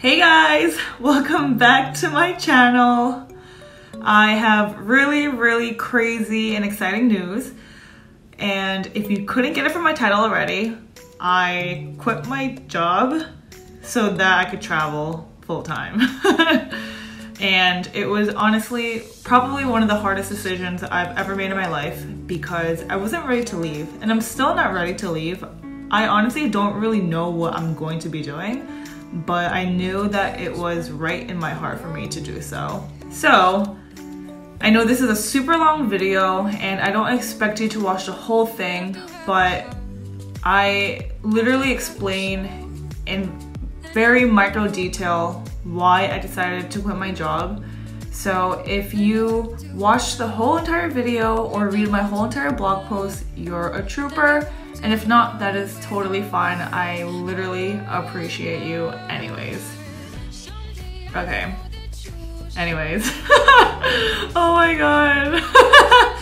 Hey guys, welcome back to my channel. I have really, really crazy and exciting news. And if you couldn't get it from my title already, I quit my job so that I could travel full time. and it was honestly probably one of the hardest decisions I've ever made in my life because I wasn't ready to leave and I'm still not ready to leave. I honestly don't really know what I'm going to be doing but I knew that it was right in my heart for me to do so. So, I know this is a super long video and I don't expect you to watch the whole thing, but I literally explain in very micro detail why I decided to quit my job. So if you watch the whole entire video or read my whole entire blog post, you're a trooper and if not, that is totally fine. I literally appreciate you anyways. Okay. Anyways. oh my god.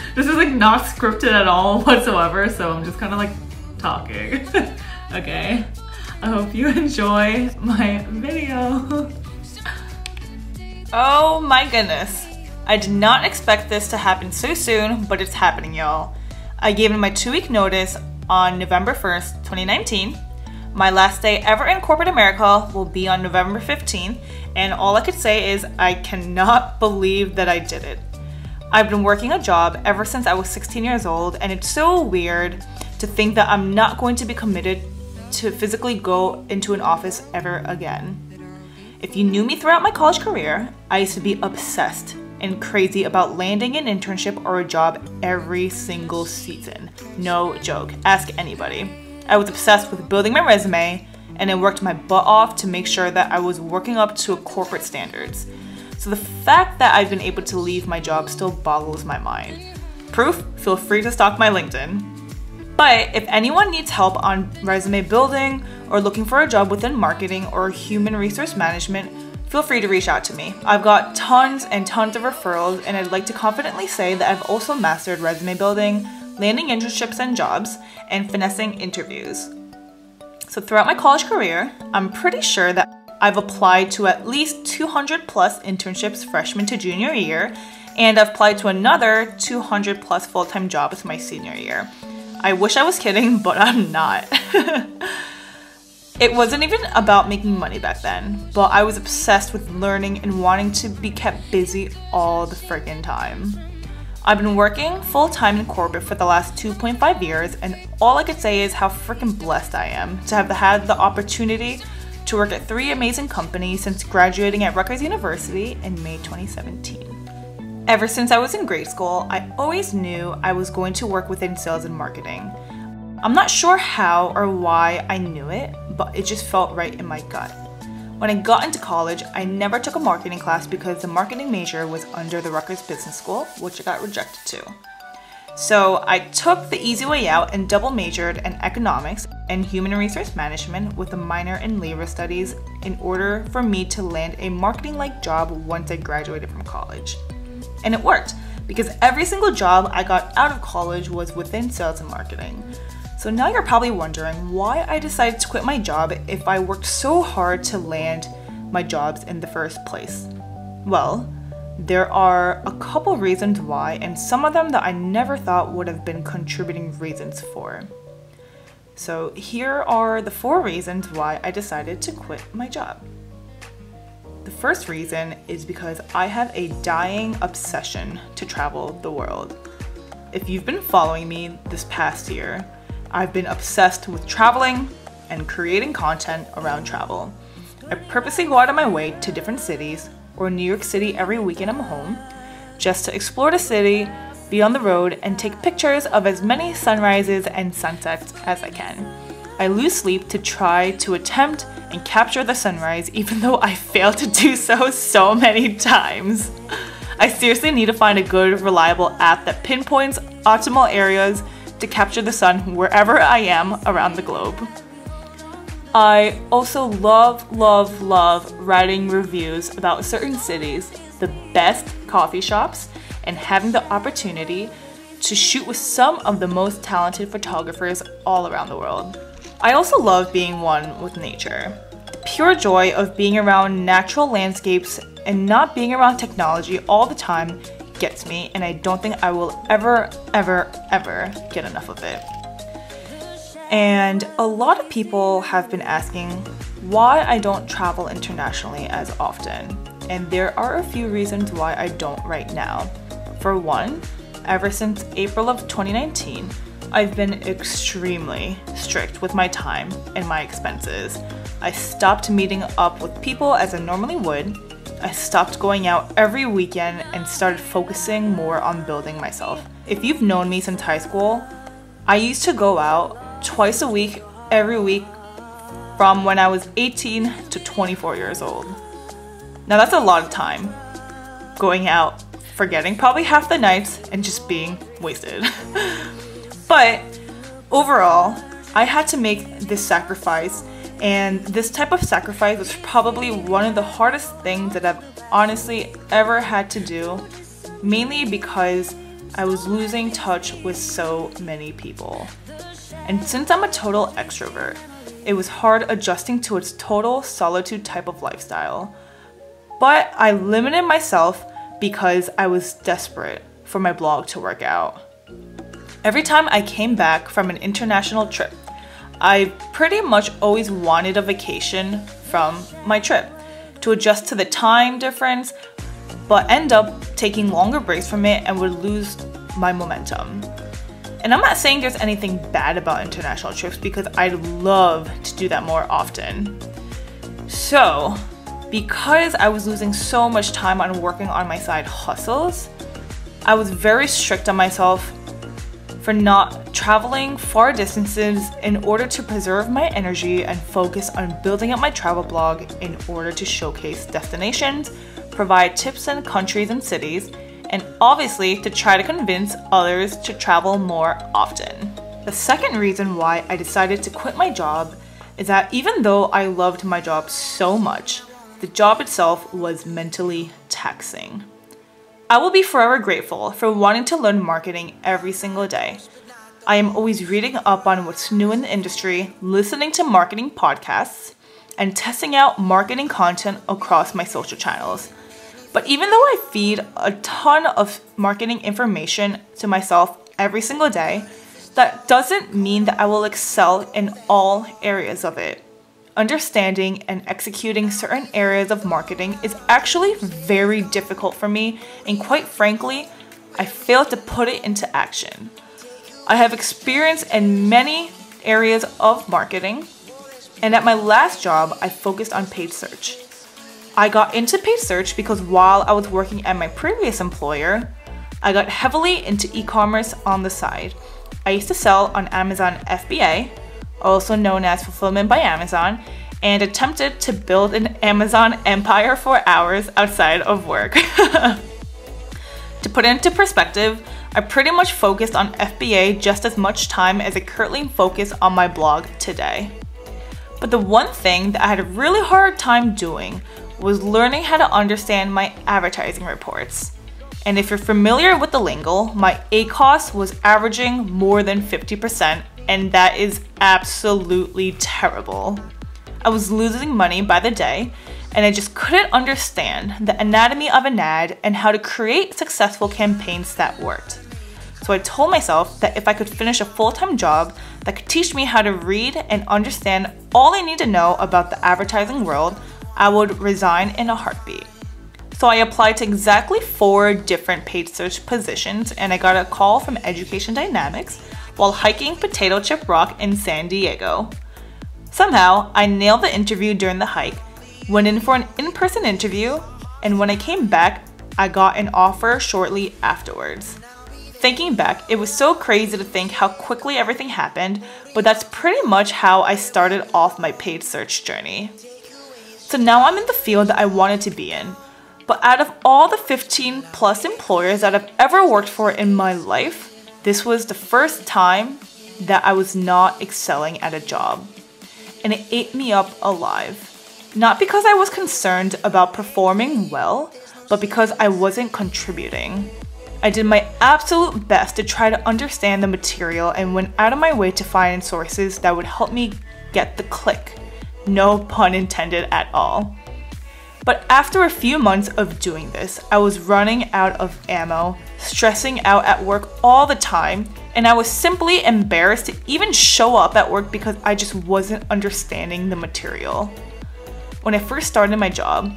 this is like not scripted at all whatsoever, so I'm just kind of like talking. okay. I hope you enjoy my video. oh my goodness. I did not expect this to happen so soon, but it's happening, y'all. I gave him my two week notice on November 1st, 2019. My last day ever in corporate America will be on November 15th, and all I could say is I cannot believe that I did it. I've been working a job ever since I was 16 years old, and it's so weird to think that I'm not going to be committed to physically go into an office ever again. If you knew me throughout my college career, I used to be obsessed and crazy about landing an internship or a job every single season. No joke. Ask anybody. I was obsessed with building my resume and I worked my butt off to make sure that I was working up to corporate standards. So the fact that I've been able to leave my job still boggles my mind. Proof? Feel free to stalk my LinkedIn. But if anyone needs help on resume building or looking for a job within marketing or human resource management, feel free to reach out to me. I've got tons and tons of referrals, and I'd like to confidently say that I've also mastered resume building, landing internships and jobs, and finessing interviews. So, throughout my college career, I'm pretty sure that I've applied to at least 200 plus internships freshman to junior year, and I've applied to another 200 plus full time jobs my senior year. I wish I was kidding, but I'm not. It wasn't even about making money back then, but I was obsessed with learning and wanting to be kept busy all the friggin' time. I've been working full time in corporate for the last 2.5 years, and all I could say is how freaking blessed I am to have had the opportunity to work at three amazing companies since graduating at Rutgers University in May 2017. Ever since I was in grade school, I always knew I was going to work within sales and marketing. I'm not sure how or why I knew it, but it just felt right in my gut. When I got into college, I never took a marketing class because the marketing major was under the Rutgers Business School, which I got rejected to. So I took the easy way out and double majored in economics and human resource management with a minor in labor studies in order for me to land a marketing like job once I graduated from college. And it worked because every single job I got out of college was within sales and marketing. So now you're probably wondering why I decided to quit my job if I worked so hard to land my jobs in the first place. Well, there are a couple reasons why, and some of them that I never thought would have been contributing reasons for. So here are the four reasons why I decided to quit my job. The first reason is because I have a dying obsession to travel the world. If you've been following me this past year, I've been obsessed with traveling and creating content around travel. I purposely go out of my way to different cities or New York City every weekend I'm home just to explore the city, be on the road, and take pictures of as many sunrises and sunsets as I can. I lose sleep to try to attempt and capture the sunrise even though I fail to do so so many times. I seriously need to find a good, reliable app that pinpoints optimal areas to capture the sun wherever I am around the globe. I also love, love, love writing reviews about certain cities, the best coffee shops, and having the opportunity to shoot with some of the most talented photographers all around the world. I also love being one with nature. The pure joy of being around natural landscapes and not being around technology all the time gets me, and I don't think I will ever, ever, ever get enough of it. And a lot of people have been asking why I don't travel internationally as often. And there are a few reasons why I don't right now. For one, ever since April of 2019, I've been extremely strict with my time and my expenses. I stopped meeting up with people as I normally would. I stopped going out every weekend and started focusing more on building myself. If you've known me since high school, I used to go out twice a week, every week, from when I was 18 to 24 years old. Now that's a lot of time going out, forgetting probably half the nights, and just being wasted. but overall, I had to make this sacrifice, and this type of sacrifice was probably one of the hardest things that I've honestly ever had to do, mainly because I was losing touch with so many people. And since I'm a total extrovert, it was hard adjusting to its total solitude type of lifestyle. But I limited myself because I was desperate for my blog to work out. Every time I came back from an international trip, I pretty much always wanted a vacation from my trip to adjust to the time difference, but end up taking longer breaks from it and would lose my momentum. And I'm not saying there's anything bad about international trips because I'd love to do that more often. So, because I was losing so much time on working on my side hustles, I was very strict on myself for not traveling far distances in order to preserve my energy and focus on building up my travel blog in order to showcase destinations, provide tips on countries and cities, and obviously to try to convince others to travel more often. The second reason why I decided to quit my job is that even though I loved my job so much, the job itself was mentally taxing. I will be forever grateful for wanting to learn marketing every single day. I am always reading up on what's new in the industry, listening to marketing podcasts, and testing out marketing content across my social channels. But even though I feed a ton of marketing information to myself every single day, that doesn't mean that I will excel in all areas of it. Understanding and executing certain areas of marketing is actually very difficult for me, and quite frankly, I fail to put it into action. I have experience in many areas of marketing, and at my last job, I focused on paid search. I got into paid search because while I was working at my previous employer, I got heavily into e-commerce on the side. I used to sell on Amazon FBA, also known as Fulfillment by Amazon, and attempted to build an Amazon empire for hours outside of work. to put it into perspective, I pretty much focused on FBA just as much time as I currently focus on my blog today. But the one thing that I had a really hard time doing was learning how to understand my advertising reports. And if you're familiar with the lingo, my ACOS was averaging more than 50%, and that is absolutely terrible. I was losing money by the day, and I just couldn't understand the anatomy of an ad and how to create successful campaigns that worked. So I told myself that if I could finish a full time job that could teach me how to read and understand all I need to know about the advertising world, I would resign in a heartbeat. So I applied to exactly four different paid search positions and I got a call from Education Dynamics while hiking Potato Chip Rock in San Diego. Somehow, I nailed the interview during the hike, went in for an in person interview, and when I came back, I got an offer shortly afterwards. Thinking back, it was so crazy to think how quickly everything happened, but that's pretty much how I started off my paid search journey. So now I'm in the field that I wanted to be in. But out of all the 15 plus employers that I've ever worked for in my life, this was the first time that I was not excelling at a job. And it ate me up alive. Not because I was concerned about performing well, but because I wasn't contributing. I did my absolute best to try to understand the material and went out of my way to find sources that would help me get the click No pun intended at all. But after a few months of doing this, I was running out of ammo, stressing out at work all the time, and I was simply embarrassed to even show up at work because I just wasn't understanding the material. When I first started my job,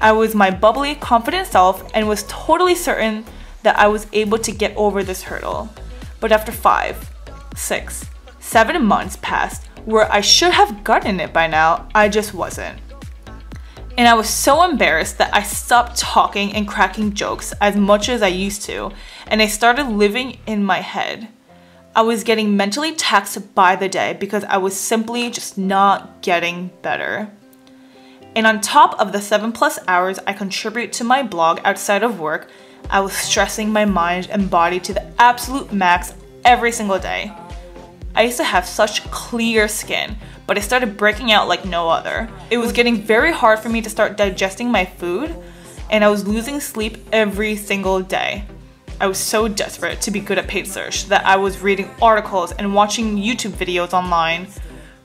I was my bubbly, confident self and was totally certain that I was able to get over this hurdle. But after five, six, seven months passed where I should have gotten it by now, I just wasn't. And I was so embarrassed that I stopped talking and cracking jokes as much as I used to, and I started living in my head. I was getting mentally taxed by the day because I was simply just not getting better. And on top of the 7 plus hours I contribute to my blog outside of work, I was stressing my mind and body to the absolute max every single day. I used to have such clear skin, but it started breaking out like no other. It was getting very hard for me to start digesting my food, and I was losing sleep every single day. I was so desperate to be good at paid search that I was reading articles and watching YouTube videos online,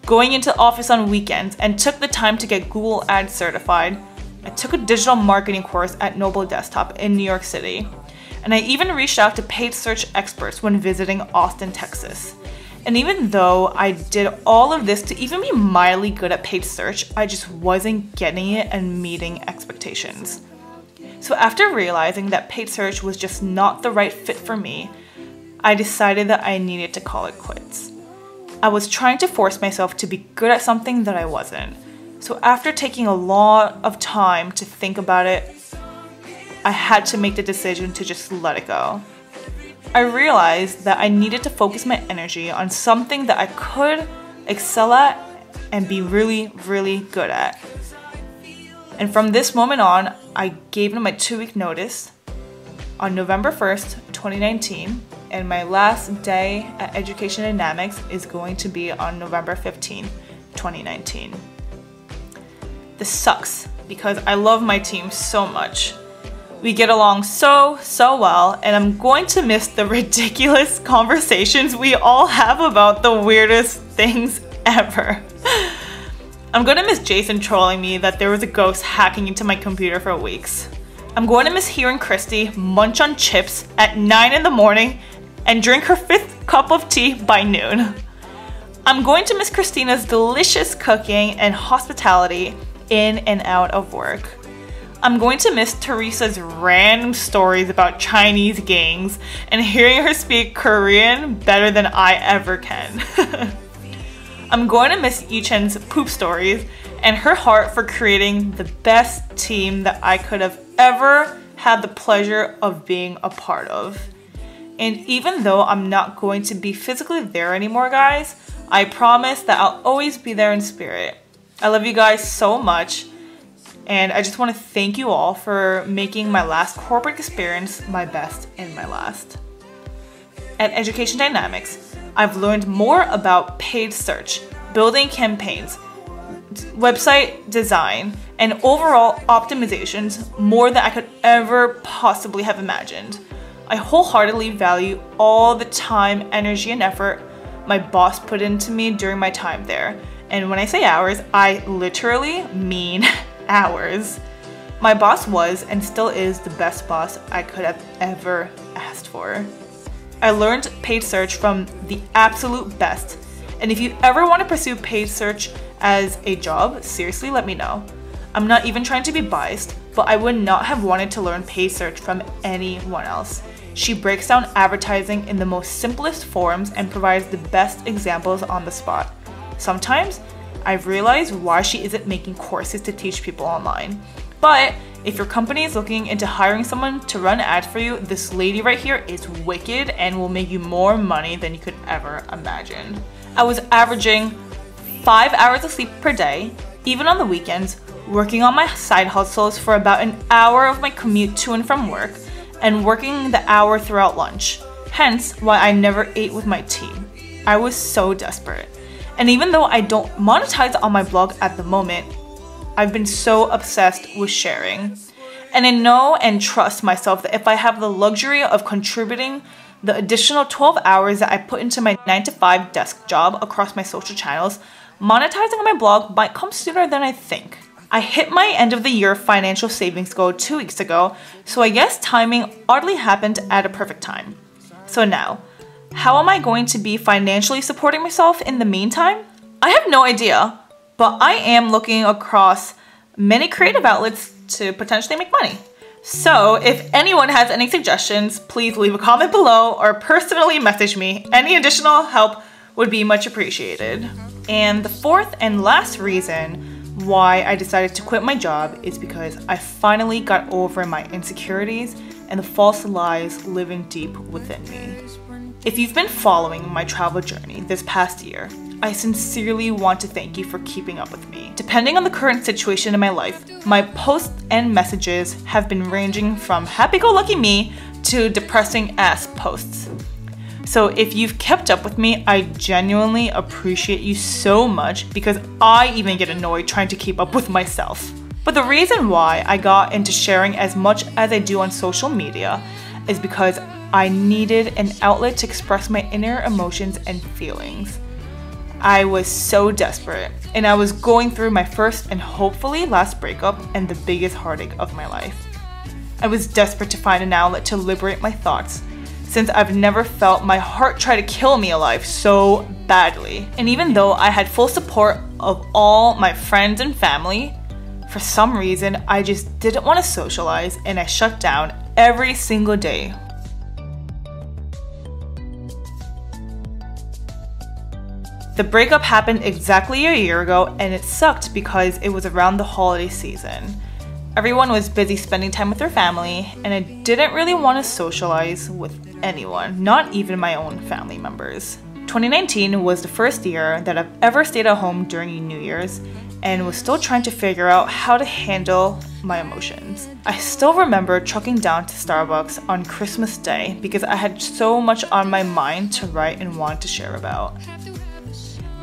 going into office on weekends, and took the time to get Google Ads certified. I took a digital marketing course at Noble Desktop in New York City, and I even reached out to paid search experts when visiting Austin, Texas. And even though I did all of this to even be mildly good at paid search, I just wasn't getting it and meeting expectations. So after realizing that paid search was just not the right fit for me, I decided that I needed to call it quits. I was trying to force myself to be good at something that I wasn't. So after taking a lot of time to think about it, I had to make the decision to just let it go. I realized that I needed to focus my energy on something that I could excel at and be really, really good at. And from this moment on, I gave them my two week notice on November 1st, 2019, and my last day at Education Dynamics is going to be on November 15th, 2019. This sucks because I love my team so much. We get along so, so well, and I'm going to miss the ridiculous conversations we all have about the weirdest things ever. I'm gonna miss Jason trolling me that there was a ghost hacking into my computer for weeks. I'm going to miss hearing Christy munch on chips at 9 in the morning and drink her fifth cup of tea by noon. I'm going to miss Christina's delicious cooking and hospitality in and out of work. I'm going to miss Teresa's random stories about Chinese gangs and hearing her speak Korean better than I ever can. I'm going to miss Yichen's poop stories and her heart for creating the best team that I could have ever had the pleasure of being a part of. And even though I'm not going to be physically there anymore, guys, I promise that I'll always be there in spirit. I love you guys so much and I just want to thank you all for making my last corporate experience my best and my last. At Education Dynamics, I've learned more about paid search, building campaigns, website design, and overall optimizations more than I could ever possibly have imagined. I wholeheartedly value all the time, energy, and effort my boss put into me during my time there. And when I say hours, I literally mean hours. My boss was and still is the best boss I could have ever asked for. I learned paid search from the absolute best. And if you ever want to pursue paid search as a job, seriously let me know. I'm not even trying to be biased, but I would not have wanted to learn paid search from anyone else. She breaks down advertising in the most simplest forms and provides the best examples on the spot. Sometimes I've realized why she isn't making courses to teach people online. But if your company is looking into hiring someone to run ads for you, this lady right here is wicked and will make you more money than you could ever imagine. I was averaging five hours of sleep per day, even on the weekends, working on my side hustles for about an hour of my commute to and from work, and working the hour throughout lunch. Hence why I never ate with my team. I was so desperate. And even though I don't monetize on my blog at the moment, I've been so obsessed with sharing. And I know and trust myself that if I have the luxury of contributing the additional 12 hours that I put into my 9 to 5 desk job across my social channels, monetizing on my blog might come sooner than I think. I hit my end of the year financial savings goal two weeks ago, so I guess timing oddly happened at a perfect time. So now, how am I going to be financially supporting myself in the meantime? I have no idea, but I am looking across many creative outlets to potentially make money. So, if anyone has any suggestions, please leave a comment below or personally message me. Any additional help would be much appreciated. And the fourth and last reason why I decided to quit my job is because I finally got over my insecurities and the false lies living deep within me. If you've been following my travel journey this past year, I sincerely want to thank you for keeping up with me. Depending on the current situation in my life, my posts and messages have been ranging from happy-go-lucky me to depressing ass posts. So if you've kept up with me, I genuinely appreciate you so much because I even get annoyed trying to keep up with myself. But the reason why I got into sharing as much as I do on social media is because I needed an outlet to express my inner emotions and feelings. I was so desperate, and I was going through my first and hopefully last breakup and the biggest heartache of my life. I was desperate to find an outlet to liberate my thoughts, since I've never felt my heart try to kill me alive so badly. And even though I had full support of all my friends and family, for some reason I just didn't want to socialize and I shut down every single day The breakup happened exactly a year ago and it sucked because it was around the holiday season. Everyone was busy spending time with their family and I didn't really want to socialize with anyone, not even my own family members. 2019 was the first year that I've ever stayed at home during New Year's and was still trying to figure out how to handle my emotions. I still remember trucking down to Starbucks on Christmas Day because I had so much on my mind to write and want to share about.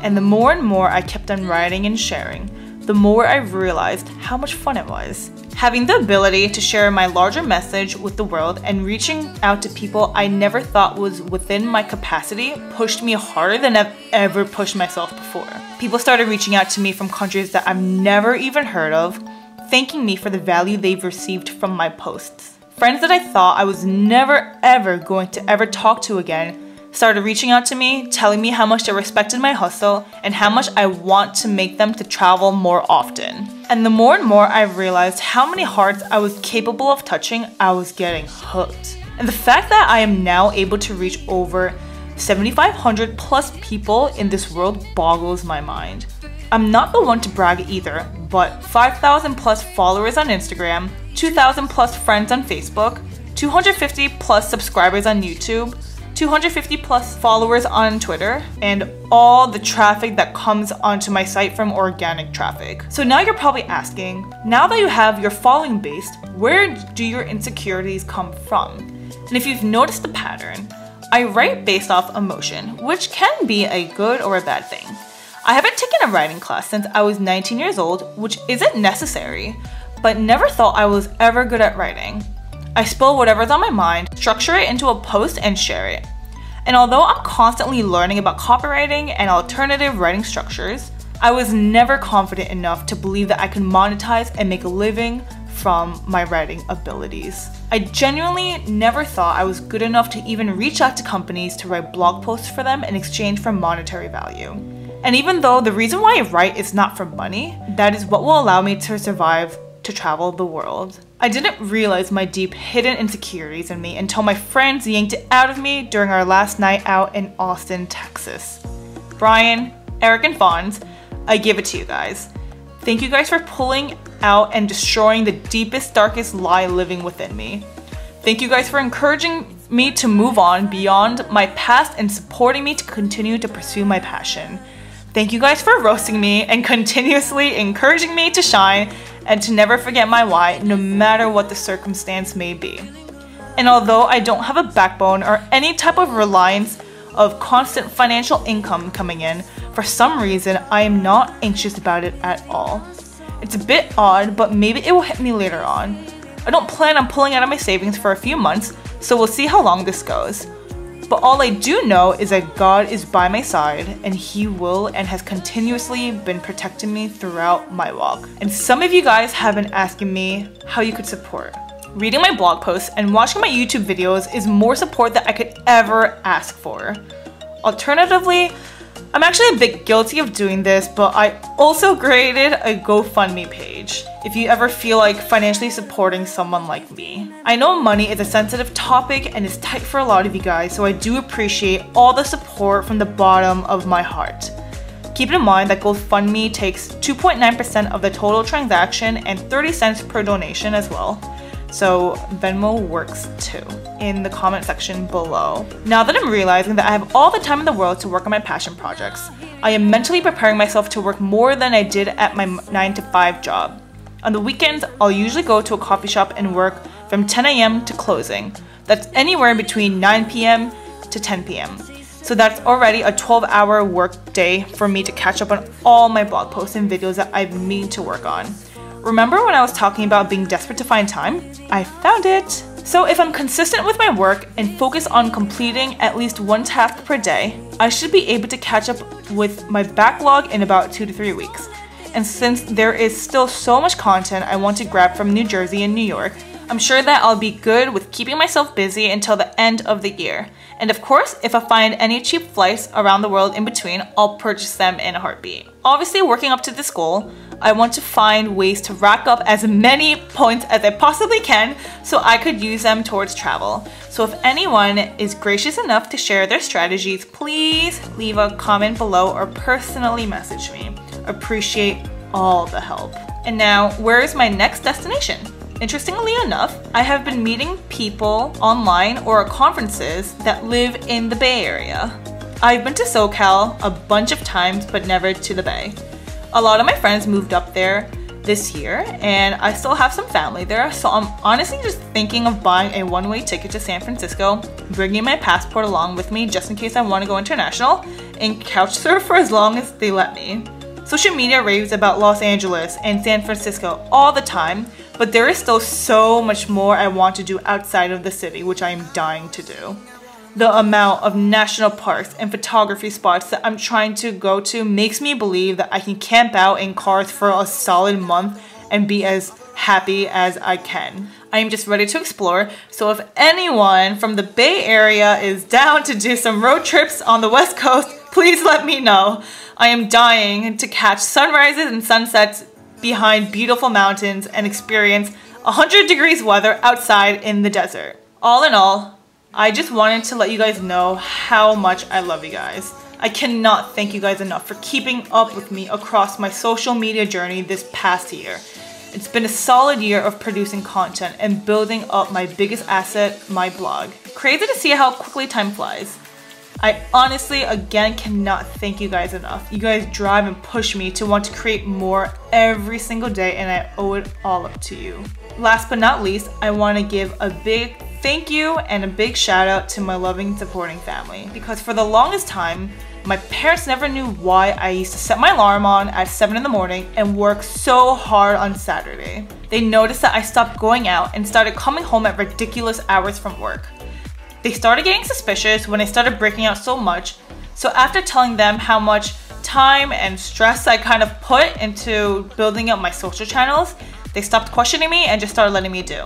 And the more and more I kept on writing and sharing, the more I realized how much fun it was. Having the ability to share my larger message with the world and reaching out to people I never thought was within my capacity pushed me harder than I've ever pushed myself before. People started reaching out to me from countries that I've never even heard of, thanking me for the value they've received from my posts. Friends that I thought I was never ever going to ever talk to again started reaching out to me, telling me how much they respected my hustle and how much I want to make them to travel more often. And the more and more I realized how many hearts I was capable of touching, I was getting hooked. And the fact that I am now able to reach over 7,500 plus people in this world boggles my mind. I'm not the one to brag either, but 5,000 plus followers on Instagram, 2,000 plus friends on Facebook, 250 plus subscribers on YouTube, 250 plus followers on Twitter, and all the traffic that comes onto my site from organic traffic. So now you're probably asking, now that you have your following base, where do your insecurities come from? And if you've noticed the pattern, I write based off emotion, which can be a good or a bad thing. I haven't taken a writing class since I was 19 years old, which isn't necessary, but never thought I was ever good at writing. I spill whatever's on my mind, structure it into a post, and share it. And although I'm constantly learning about copywriting and alternative writing structures, I was never confident enough to believe that I could monetize and make a living from my writing abilities. I genuinely never thought I was good enough to even reach out to companies to write blog posts for them in exchange for monetary value. And even though the reason why I write is not for money, that is what will allow me to survive to travel the world. I didn't realize my deep hidden insecurities in me until my friends yanked it out of me during our last night out in Austin, Texas. Brian, Eric, and Fonz, I give it to you guys. Thank you guys for pulling out and destroying the deepest, darkest lie living within me. Thank you guys for encouraging me to move on beyond my past and supporting me to continue to pursue my passion. Thank you guys for roasting me and continuously encouraging me to shine and to never forget my why no matter what the circumstance may be. And although I don't have a backbone or any type of reliance of constant financial income coming in, for some reason I am not anxious about it at all. It's a bit odd, but maybe it will hit me later on. I don't plan on pulling out of my savings for a few months, so we'll see how long this goes. But all I do know is that God is by my side and He will and has continuously been protecting me throughout my walk. And some of you guys have been asking me how you could support. Reading my blog posts and watching my YouTube videos is more support that I could ever ask for. Alternatively, I'm actually a bit guilty of doing this, but I also created a GoFundMe page if you ever feel like financially supporting someone like me. I know money is a sensitive topic and is tight for a lot of you guys, so I do appreciate all the support from the bottom of my heart. Keep in mind that GoFundMe takes 2.9% of the total transaction and 30 cents per donation as well so Venmo works too, in the comment section below. Now that I'm realizing that I have all the time in the world to work on my passion projects, I am mentally preparing myself to work more than I did at my 9 to 5 job. On the weekends, I'll usually go to a coffee shop and work from 10 a.m. to closing. That's anywhere between 9 p.m. to 10 p.m. So that's already a 12 hour work day for me to catch up on all my blog posts and videos that I've to work on. Remember when I was talking about being desperate to find time? I found it! So if I'm consistent with my work and focus on completing at least one task per day, I should be able to catch up with my backlog in about two to three weeks. And since there is still so much content I want to grab from New Jersey and New York, I'm sure that I'll be good with keeping myself busy until the end of the year. And of course, if I find any cheap flights around the world in between, I'll purchase them in a heartbeat. Obviously, working up to this goal, I want to find ways to rack up as many points as I possibly can so I could use them towards travel. So if anyone is gracious enough to share their strategies, please leave a comment below or personally message me. Appreciate all the help. And now, where is my next destination? Interestingly enough, I have been meeting people online or at conferences that live in the Bay Area. I've been to SoCal a bunch of times, but never to the Bay. A lot of my friends moved up there this year, and I still have some family there, so I'm honestly just thinking of buying a one-way ticket to San Francisco, bringing my passport along with me just in case I want to go international, and couch surf for as long as they let me. Social media raves about Los Angeles and San Francisco all the time, but there is still so much more I want to do outside of the city, which I am dying to do. The amount of national parks and photography spots that I'm trying to go to makes me believe that I can camp out in cars for a solid month and be as happy as I can. I am just ready to explore, so if anyone from the Bay Area is down to do some road trips on the West Coast, please let me know. I am dying to catch sunrises and sunsets behind beautiful mountains and experience 100 degrees weather outside in the desert. All in all, I just wanted to let you guys know how much I love you guys. I cannot thank you guys enough for keeping up with me across my social media journey this past year. It's been a solid year of producing content and building up my biggest asset, my blog. Crazy to see how quickly time flies. I honestly, again, cannot thank you guys enough. You guys drive and push me to want to create more every single day and I owe it all up to you. Last but not least, I want to give a big thank you and a big shout out to my loving supporting family because for the longest time, my parents never knew why I used to set my alarm on at 7 in the morning and work so hard on Saturday. They noticed that I stopped going out and started coming home at ridiculous hours from work. They started getting suspicious when I started breaking out so much, so after telling them how much time and stress I kind of put into building up my social channels, they stopped questioning me and just started letting me do.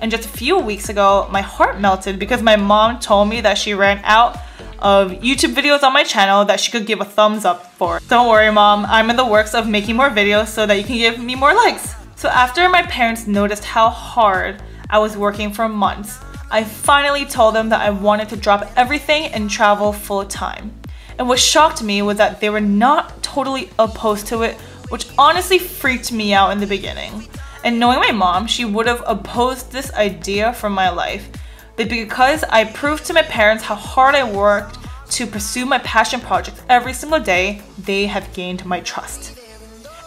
And just a few weeks ago, my heart melted because my mom told me that she ran out of YouTube videos on my channel that she could give a thumbs up for. Don't worry mom, I'm in the works of making more videos so that you can give me more likes. So after my parents noticed how hard I was working for months, I finally told them that I wanted to drop everything and travel full time. And what shocked me was that they were not totally opposed to it, which honestly freaked me out in the beginning. And knowing my mom, she would have opposed this idea from my life. But because I proved to my parents how hard I worked to pursue my passion projects every single day, they have gained my trust.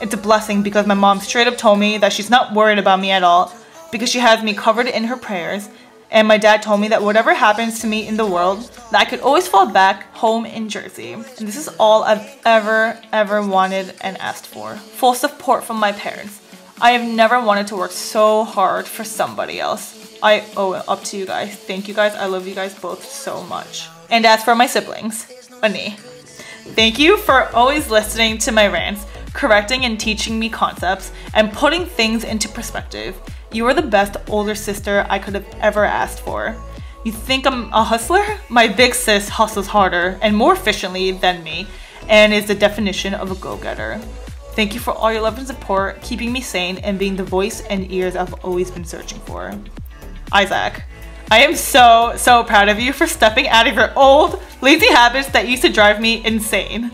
It's a blessing because my mom straight up told me that she's not worried about me at all because she has me covered in her prayers and my dad told me that whatever happens to me in the world, that I could always fall back home in Jersey. And this is all I've ever, ever wanted and asked for. Full support from my parents. I have never wanted to work so hard for somebody else. I owe it up to you guys. Thank you guys. I love you guys both so much. And as for my siblings, Ani, thank you for always listening to my rants, correcting and teaching me concepts, and putting things into perspective. You are the best older sister I could have ever asked for. You think I'm a hustler? My big sis hustles harder and more efficiently than me and is the definition of a go-getter. Thank you for all your love and support, keeping me sane and being the voice and ears I've always been searching for. Isaac, I am so, so proud of you for stepping out of your old, lazy habits that used to drive me insane.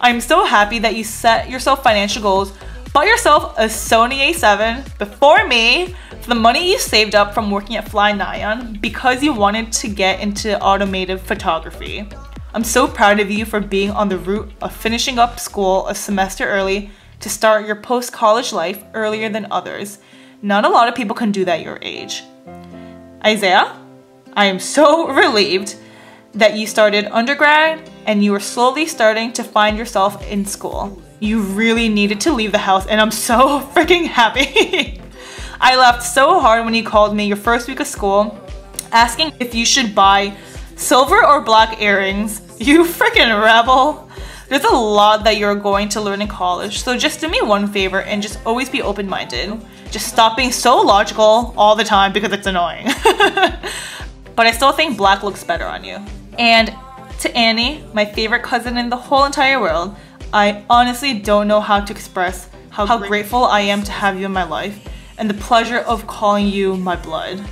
I'm so happy that you set yourself financial goals, bought yourself a Sony a7 before me for the money you saved up from working at FlyNYON because you wanted to get into automotive photography. I'm so proud of you for being on the route of finishing up school a semester early to start your post-college life earlier than others. Not a lot of people can do that your age. Isaiah, I am so relieved that you started undergrad and you are slowly starting to find yourself in school. You really needed to leave the house and I'm so freaking happy. I laughed so hard when you called me your first week of school asking if you should buy silver or black earrings. You freaking rebel. There's a lot that you're going to learn in college, so just do me one favor and just always be open-minded. Just stop being so logical all the time because it's annoying. but I still think black looks better on you. And to Annie, my favorite cousin in the whole entire world, I honestly don't know how to express how, how grateful I am to have you in my life and the pleasure of calling you my blood.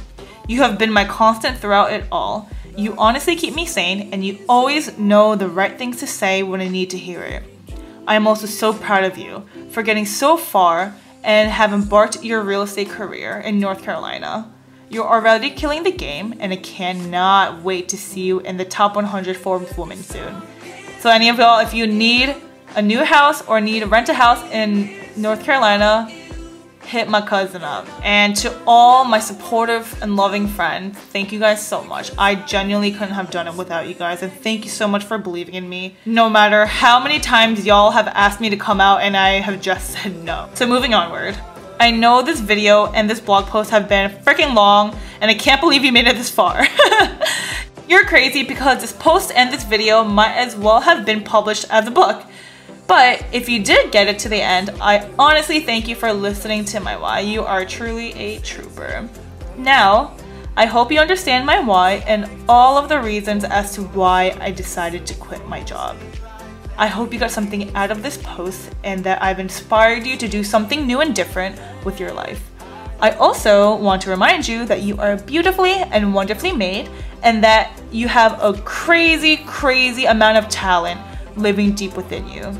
You have been my constant throughout it all. You honestly keep me sane and you always know the right things to say when I need to hear it. I am also so proud of you for getting so far and have embarked your real estate career in North Carolina. You're already killing the game and I cannot wait to see you in the top 100 Forbes women soon. So any of y'all, if you need a new house or need to rent a house in North Carolina, hit my cousin up. And to all my supportive and loving friends, thank you guys so much. I genuinely couldn't have done it without you guys and thank you so much for believing in me. No matter how many times y'all have asked me to come out and I have just said no. So moving onward. I know this video and this blog post have been freaking long and I can't believe you made it this far. You're crazy because this post and this video might as well have been published as a book. But if you did get it to the end, I honestly thank you for listening to my why. You are truly a trooper. Now, I hope you understand my why and all of the reasons as to why I decided to quit my job. I hope you got something out of this post and that I've inspired you to do something new and different with your life. I also want to remind you that you are beautifully and wonderfully made and that you have a crazy, crazy amount of talent living deep within you.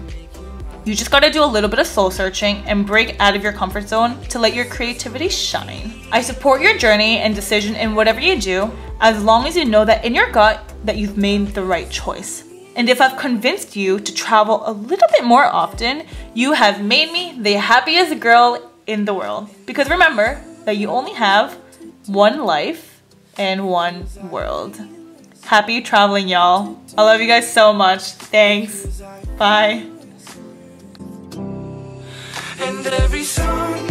You just gotta do a little bit of soul searching and break out of your comfort zone to let your creativity shine. I support your journey and decision in whatever you do, as long as you know that in your gut that you've made the right choice. And if I've convinced you to travel a little bit more often, you have made me the happiest girl in the world. Because remember that you only have one life and one world. Happy traveling, y'all. I love you guys so much. Thanks. Bye and every song.